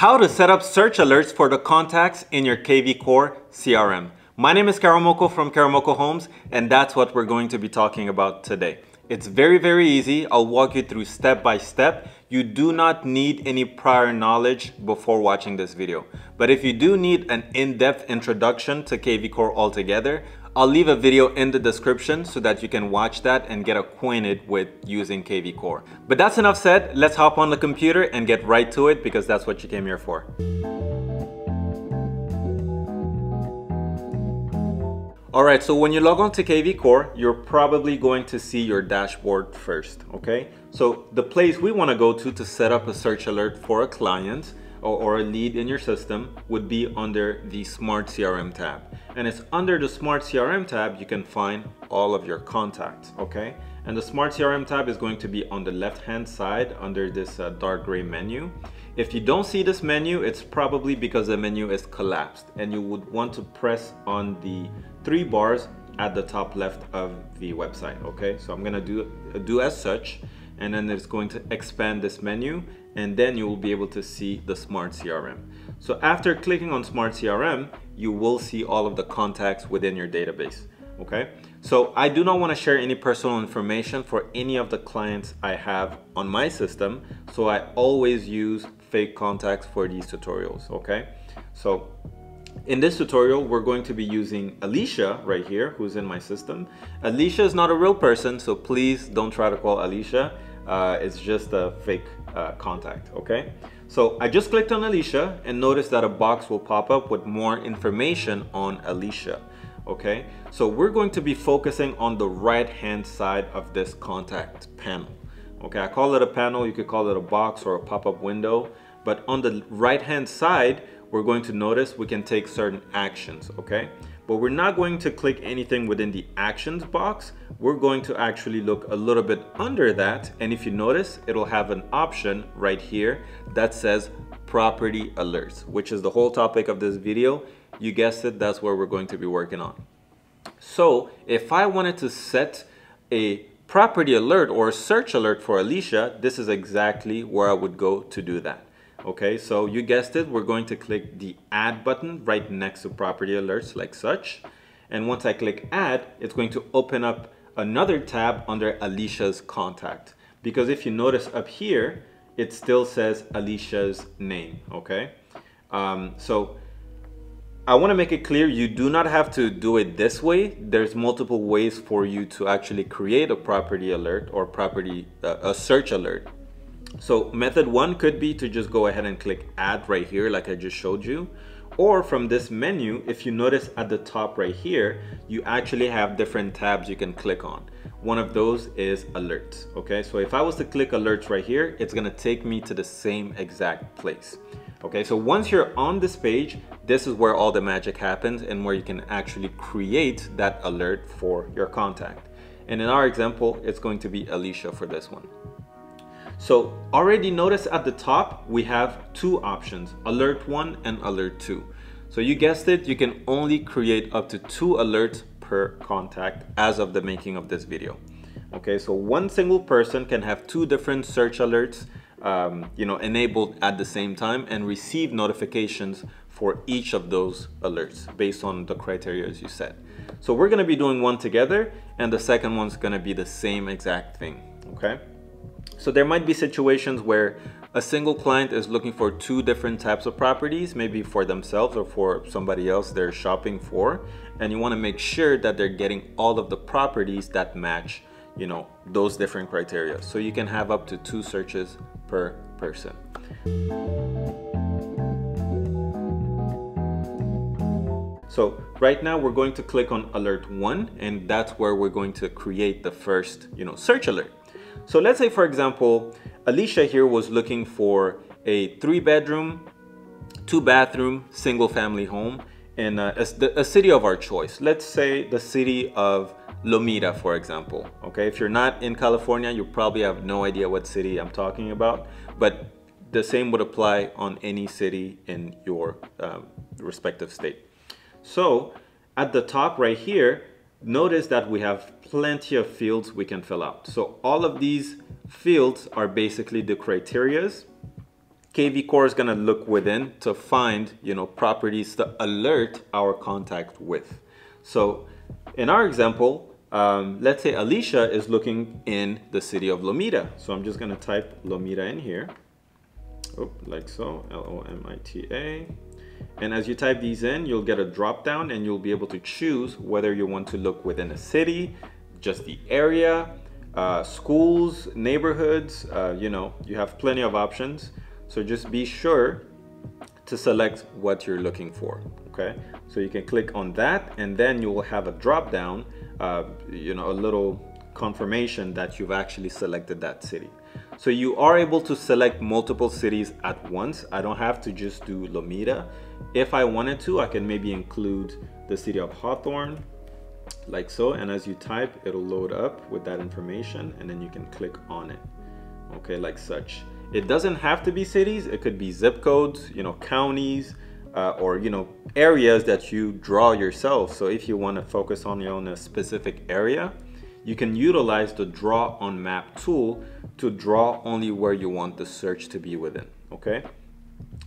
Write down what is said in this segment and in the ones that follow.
How to set up search alerts for the contacts in your KvCORE CRM. My name is Karamoko from Karamoko Homes and that's what we're going to be talking about today. It's very, very easy. I'll walk you through step by step. You do not need any prior knowledge before watching this video. But if you do need an in-depth introduction to KvCORE altogether, I'll leave a video in the description so that you can watch that and get acquainted with using KvCORE. But that's enough said, let's hop on the computer and get right to it because that's what you came here for. Alright, so when you log on to KvCORE, you're probably going to see your dashboard first, okay? So the place we want to go to to set up a search alert for a client or, or, a lead in your system would be under the Smart CRM tab. And it's under the Smart CRM tab you can find all of your contacts, okay? And the Smart CRM tab is going to be on the left-hand side under this uh, dark gray menu. If you don't see this menu, it's probably because the menu is collapsed and you would want to press on the three bars at the top left of the website, okay? So I'm gonna do, do as such and then it's going to expand this menu and then you will be able to see the Smart CRM. So after clicking on Smart CRM, you will see all of the contacts within your database, okay? So I do not wanna share any personal information for any of the clients I have on my system, so I always use fake contacts for these tutorials, okay? So in this tutorial, we're going to be using Alicia right here, who's in my system. Alicia is not a real person, so please don't try to call Alicia. Uh, it's just a fake uh, contact, okay? So I just clicked on Alicia and notice that a box will pop up with more information on Alicia, okay? So we're going to be focusing on the right-hand side of this contact panel. Okay, I call it a panel, you could call it a box or a pop-up window, but on the right-hand side, we're going to notice we can take certain actions, okay? But we're not going to click anything within the actions box. We're going to actually look a little bit under that. And if you notice, it'll have an option right here that says property alerts, which is the whole topic of this video. You guessed it, that's where we're going to be working on. So if I wanted to set a property alert or a search alert for Alicia, this is exactly where I would go to do that. Okay, so you guessed it, we're going to click the add button right next to property alerts like such. And once I click add, it's going to open up another tab under Alicia's contact. Because if you notice up here, it still says Alicia's name, okay? Um, so I wanna make it clear, you do not have to do it this way. There's multiple ways for you to actually create a property alert or property, uh, a search alert so method one could be to just go ahead and click add right here like I just showed you. Or from this menu, if you notice at the top right here, you actually have different tabs you can click on. One of those is alerts, okay? So if I was to click alerts right here, it's gonna take me to the same exact place. Okay, so once you're on this page, this is where all the magic happens and where you can actually create that alert for your contact. And in our example, it's going to be Alicia for this one. So already notice at the top, we have two options, alert one and alert two. So you guessed it, you can only create up to two alerts per contact as of the making of this video. Okay, so one single person can have two different search alerts um, you know, enabled at the same time and receive notifications for each of those alerts based on the criteria as you set. So we're gonna be doing one together and the second one's gonna be the same exact thing, okay? So there might be situations where a single client is looking for two different types of properties, maybe for themselves or for somebody else they're shopping for. And you wanna make sure that they're getting all of the properties that match you know, those different criteria. So you can have up to two searches per person. So right now we're going to click on alert one and that's where we're going to create the first, you know, search alert. So let's say, for example, Alicia here was looking for a three bedroom, two bathroom, single family home in a, a, a city of our choice. Let's say the city of Lomita, for example. Okay, if you're not in California, you probably have no idea what city I'm talking about, but the same would apply on any city in your um, respective state. So at the top right here, notice that we have plenty of fields we can fill out. So all of these fields are basically the criterias. KvCORE is gonna look within to find, you know, properties to alert our contact with. So in our example, um, let's say Alicia is looking in the city of Lomita. So I'm just gonna type Lomita in here. Oh, like so, L-O-M-I-T-A. And as you type these in, you'll get a drop down and you'll be able to choose whether you want to look within a city, just the area, uh, schools, neighborhoods, uh, you know, you have plenty of options. So just be sure to select what you're looking for, okay? So you can click on that and then you will have a drop down, uh, you know, a little confirmation that you've actually selected that city. So you are able to select multiple cities at once. I don't have to just do Lomita. If I wanted to, I can maybe include the city of Hawthorne, like so. And as you type, it'll load up with that information and then you can click on it, okay, like such. It doesn't have to be cities. It could be zip codes, you know, counties, uh, or, you know, areas that you draw yourself. So if you want to focus on your own a specific area, you can utilize the draw on map tool to draw only where you want the search to be within, okay?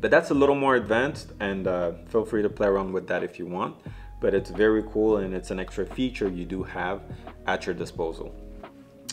But that's a little more advanced and uh, feel free to play around with that if you want. But it's very cool and it's an extra feature you do have at your disposal.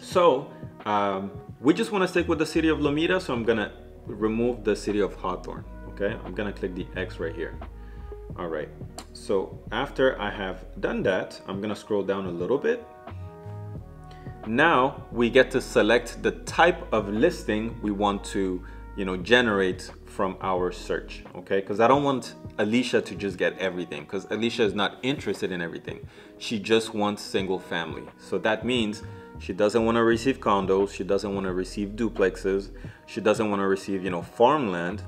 So um, we just want to stick with the city of Lomita. So I'm gonna remove the city of Hawthorne. Okay, I'm gonna click the X right here. All right, so after I have done that, I'm gonna scroll down a little bit now we get to select the type of listing we want to you know generate from our search okay? Because I don't want Alicia to just get everything because Alicia is not interested in everything. She just wants single family. So that means she doesn't want to receive condos she doesn't want to receive duplexes she doesn't want to receive you know farmland.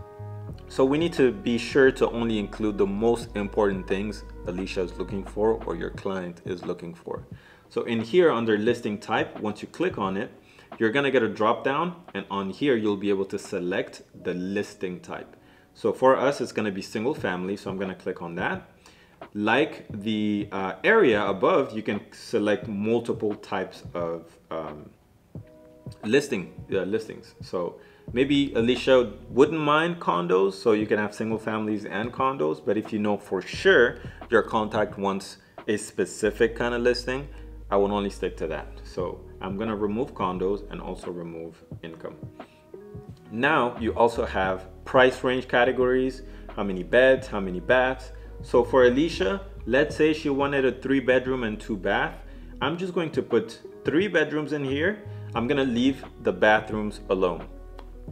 So we need to be sure to only include the most important things Alicia is looking for or your client is looking for. So in here under listing type, once you click on it, you're gonna get a drop down and on here you'll be able to select the listing type. So for us, it's gonna be single family, so I'm gonna click on that. Like the uh, area above, you can select multiple types of um, listing uh, listings. So maybe Alicia wouldn't mind condos, so you can have single families and condos, but if you know for sure your contact wants a specific kind of listing, I will only stick to that. So I'm gonna remove condos and also remove income. Now you also have price range categories, how many beds, how many baths. So for Alicia, let's say she wanted a three bedroom and two bath. I'm just going to put three bedrooms in here. I'm gonna leave the bathrooms alone.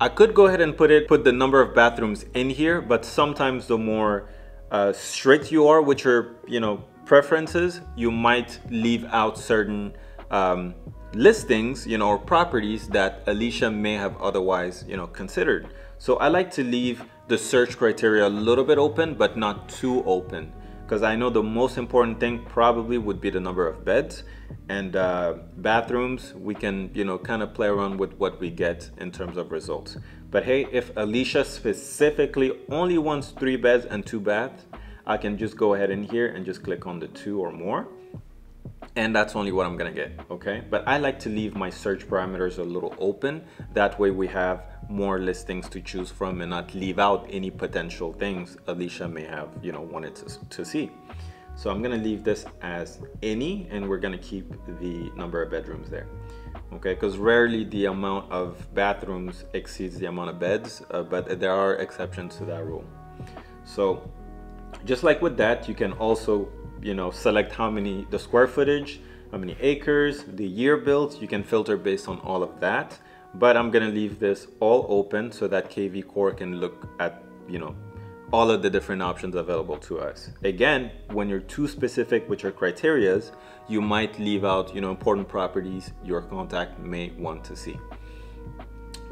I could go ahead and put it, put the number of bathrooms in here, but sometimes the more uh, strict you are with your, you know, preferences, you might leave out certain um, listings, you know, or properties that Alicia may have otherwise, you know, considered. So I like to leave the search criteria a little bit open, but not too open. Because I know the most important thing probably would be the number of beds and uh, bathrooms. We can, you know, kind of play around with what we get in terms of results. But hey, if Alicia specifically only wants three beds and two baths, I can just go ahead in here and just click on the two or more and that's only what I'm gonna get, okay? But I like to leave my search parameters a little open. That way we have more listings to choose from and not leave out any potential things Alicia may have, you know, wanted to, to see. So I'm gonna leave this as any and we're gonna keep the number of bedrooms there. Okay, because rarely the amount of bathrooms exceeds the amount of beds, uh, but there are exceptions to that rule. So just like with that, you can also, you know, select how many, the square footage, how many acres, the year built, you can filter based on all of that. But I'm gonna leave this all open so that KvCORE can look at, you know, all of the different options available to us. Again, when you're too specific with your criterias, you might leave out, you know, important properties your contact may want to see.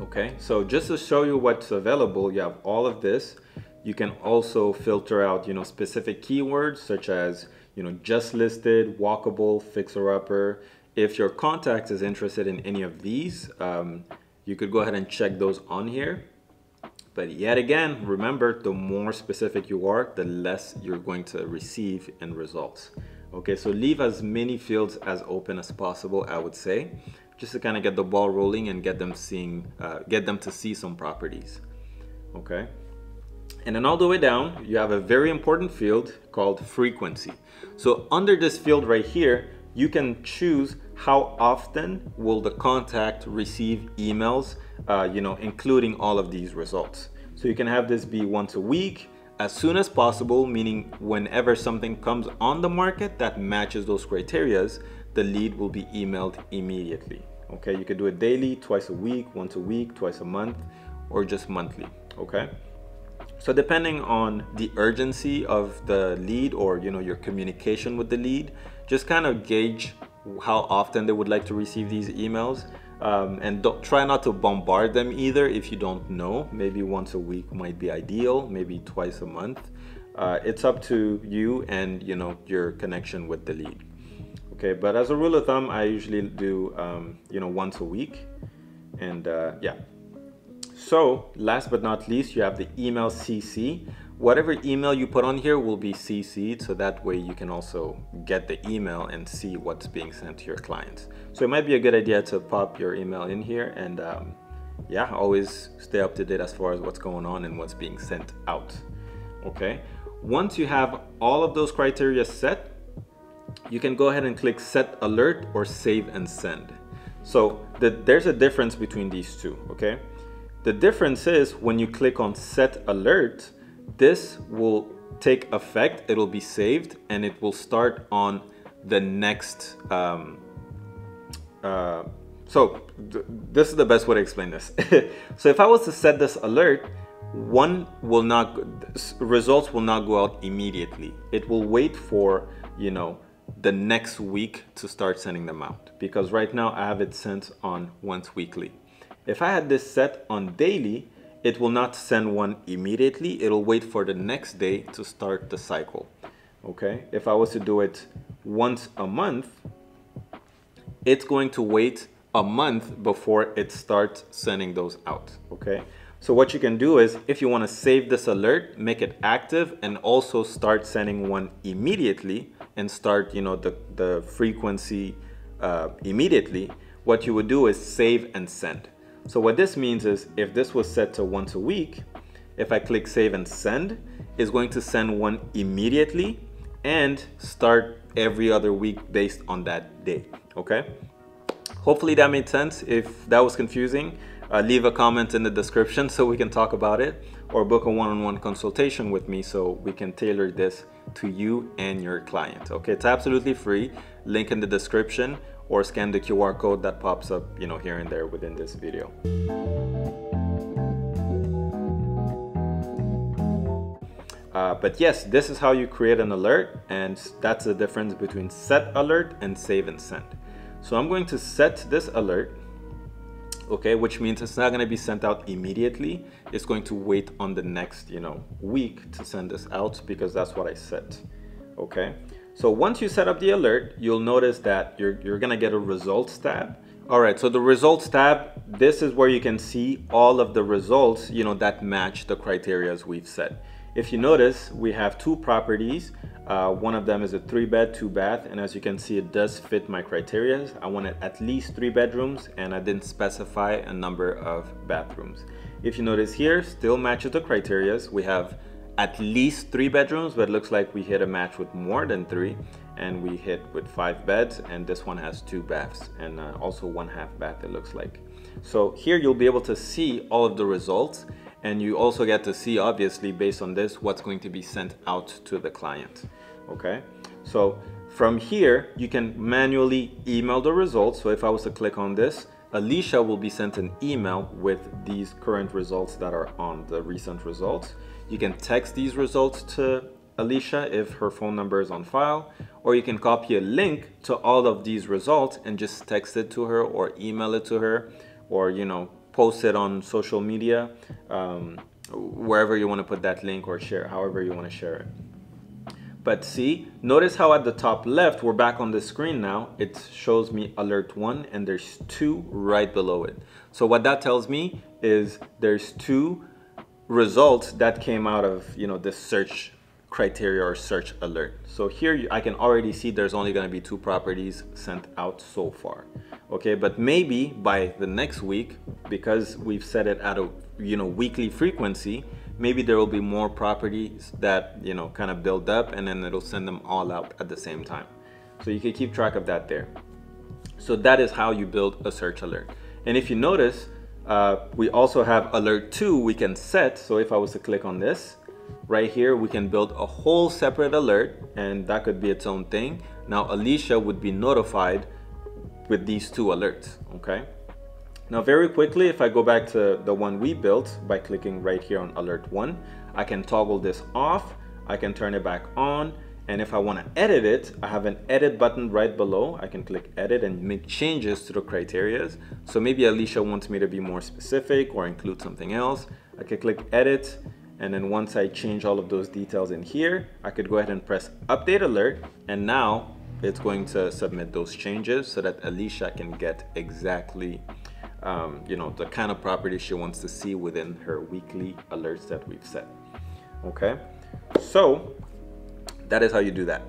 Okay, so just to show you what's available, you have all of this. You can also filter out, you know, specific keywords such as, you know, just listed, walkable, fixer-upper. If your contact is interested in any of these, um, you could go ahead and check those on here. But yet again, remember, the more specific you are, the less you're going to receive in results. Okay, so leave as many fields as open as possible, I would say, just to kind of get the ball rolling and get them seeing, uh, get them to see some properties. okay? And then all the way down, you have a very important field called frequency. So under this field right here, you can choose how often will the contact receive emails, uh, you know, including all of these results. So you can have this be once a week, as soon as possible, meaning whenever something comes on the market that matches those criterias, the lead will be emailed immediately. Okay, you can do it daily, twice a week, once a week, twice a month, or just monthly. Okay. So depending on the urgency of the lead or you know your communication with the lead, just kind of gauge how often they would like to receive these emails. Um, and don't, try not to bombard them either if you don't know. Maybe once a week might be ideal, maybe twice a month. Uh, it's up to you and you know your connection with the lead. Okay, but as a rule of thumb, I usually do um, you know once a week, and uh, yeah, so last but not least, you have the email CC. Whatever email you put on here will be CC'd, so that way you can also get the email and see what's being sent to your clients. So it might be a good idea to pop your email in here and um, yeah, always stay up to date as far as what's going on and what's being sent out. Okay. Once you have all of those criteria set, you can go ahead and click set alert or save and send. So the, there's a difference between these two, okay? The difference is when you click on set alert, this will take effect, it'll be saved, and it will start on the next. Um, uh, so th this is the best way to explain this. so if I was to set this alert, one will not, results will not go out immediately. It will wait for, you know, the next week to start sending them out because right now I have it sent on once weekly. If I had this set on daily, it will not send one immediately. It'll wait for the next day to start the cycle. Okay. If I was to do it once a month, it's going to wait a month before it starts sending those out. Okay. So what you can do is if you want to save this alert, make it active and also start sending one immediately and start, you know, the, the frequency uh, immediately, what you would do is save and send. So what this means is if this was set to once a week, if I click save and send, it's going to send one immediately and start every other week based on that day, okay? Hopefully that made sense. If that was confusing, uh, leave a comment in the description so we can talk about it or book a one-on-one -on -one consultation with me so we can tailor this to you and your client. Okay, it's absolutely free. Link in the description or scan the QR code that pops up, you know, here and there within this video. Uh, but yes, this is how you create an alert and that's the difference between set alert and save and send. So I'm going to set this alert, okay, which means it's not going to be sent out immediately. It's going to wait on the next, you know, week to send this out because that's what I set, okay. So once you set up the alert, you'll notice that you're, you're gonna get a results tab. All right, so the results tab, this is where you can see all of the results, you know, that match the criteria we've set. If you notice, we have two properties. Uh, one of them is a three bed, two bath, and as you can see, it does fit my criteria. I wanted at least three bedrooms, and I didn't specify a number of bathrooms. If you notice here, still matches the criteria. We have at least three bedrooms, but it looks like we hit a match with more than three and we hit with five beds and this one has two baths and uh, also one half bath it looks like. So here you'll be able to see all of the results and you also get to see obviously based on this what's going to be sent out to the client. Okay, so from here you can manually email the results. So if I was to click on this, Alicia will be sent an email with these current results that are on the recent results. You can text these results to Alicia if her phone number is on file, or you can copy a link to all of these results and just text it to her or email it to her, or you know, post it on social media, um, wherever you want to put that link or share, however you want to share it. But see, notice how at the top left, we're back on the screen now, it shows me alert one and there's two right below it. So what that tells me is there's two results that came out of you know this search criteria or search alert. So here I can already see there's only going to be two properties sent out so far. Okay, but maybe by the next week, because we've set it at a you know weekly frequency, maybe there will be more properties that you know kind of build up and then it'll send them all out at the same time. So you can keep track of that there. So that is how you build a search alert. And if you notice, uh, we also have alert 2 we can set. So if I was to click on this, right here we can build a whole separate alert and that could be its own thing. Now Alicia would be notified with these two alerts, okay? Now very quickly, if I go back to the one we built by clicking right here on alert 1, I can toggle this off, I can turn it back on, and if I want to edit it, I have an edit button right below. I can click edit and make changes to the criterias. So maybe Alicia wants me to be more specific or include something else. I could click edit and then once I change all of those details in here, I could go ahead and press update alert. And now it's going to submit those changes so that Alicia can get exactly um, you know, the kind of property she wants to see within her weekly alerts that we've set. Okay, so that is how you do that.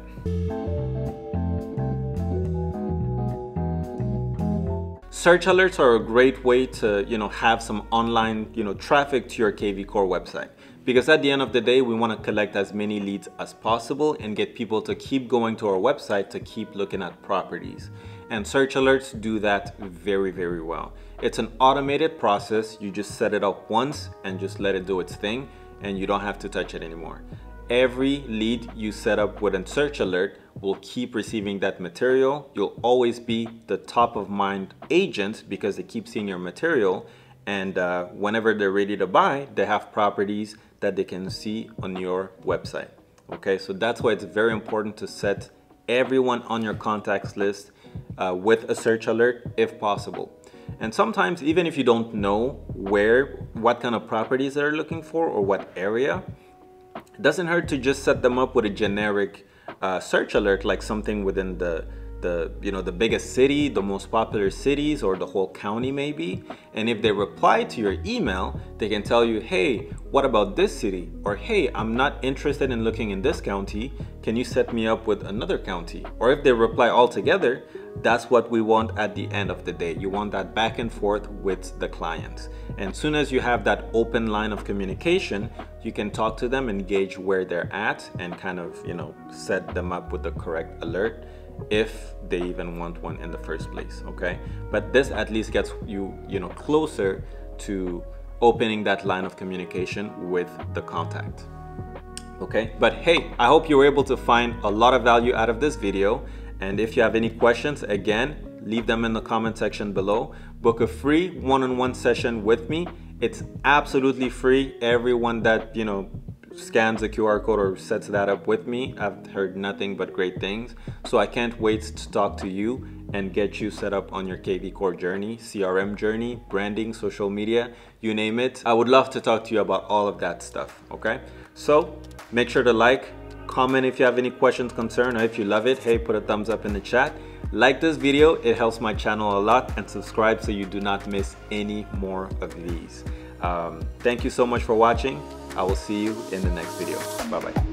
Search alerts are a great way to, you know, have some online, you know, traffic to your KvCORE website. Because at the end of the day, we want to collect as many leads as possible and get people to keep going to our website to keep looking at properties. And search alerts do that very, very well. It's an automated process. You just set it up once and just let it do its thing and you don't have to touch it anymore. Every lead you set up with a search alert will keep receiving that material. You'll always be the top of mind agent because they keep seeing your material and uh, whenever they're ready to buy, they have properties that they can see on your website. Okay, so that's why it's very important to set everyone on your contacts list uh, with a search alert if possible. And sometimes even if you don't know where, what kind of properties they're looking for or what area, doesn't hurt to just set them up with a generic uh, search alert like something within the the you know the biggest city the most popular cities or the whole county maybe. And if they reply to your email they can tell you hey what about this city? Or hey i'm not interested in looking in this county. Can you set me up with another county? Or if they reply all together that's what we want at the end of the day. You want that back and forth with the clients. And as soon as you have that open line of communication you can talk to them engage where they're at and kind of you know set them up with the correct alert if they even want one in the first place okay? But this at least gets you you know closer to opening that line of communication with the contact okay? But hey i hope you were able to find a lot of value out of this video and if you have any questions again leave them in the comment section below book a free one-on-one -on -one session with me it's absolutely free everyone that you know scans the QR code or sets that up with me, I've heard nothing but great things. So I can't wait to talk to you and get you set up on your KvCORE journey, CRM journey, branding, social media, you name it. I would love to talk to you about all of that stuff, okay? So make sure to like, comment if you have any questions, concern, or if you love it, hey, put a thumbs up in the chat. Like this video, it helps my channel a lot, and subscribe so you do not miss any more of these. Um, thank you so much for watching. I will see you in the next video. Bye bye.